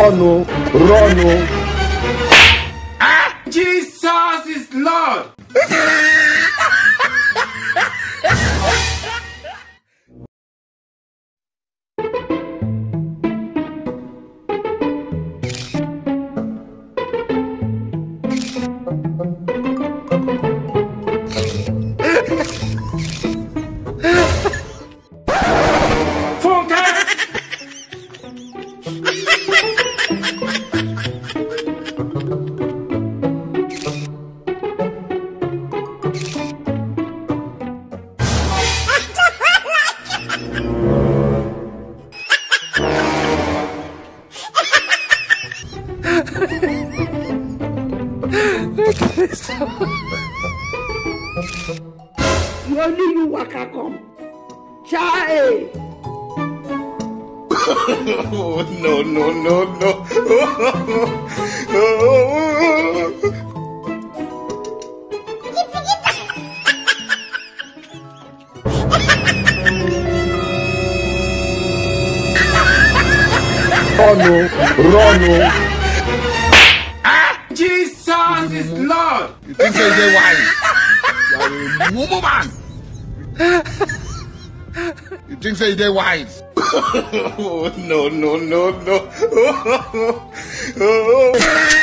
Run o, run o. Jesus is Lord. You only you waka come. Chai. Oh, no, no, no, no. Oh, oh, oh. Run run o. Ah, Jesus is Lord. You think say they wise? You are a mumu man. You think they wise? Oh, no, no, no, no.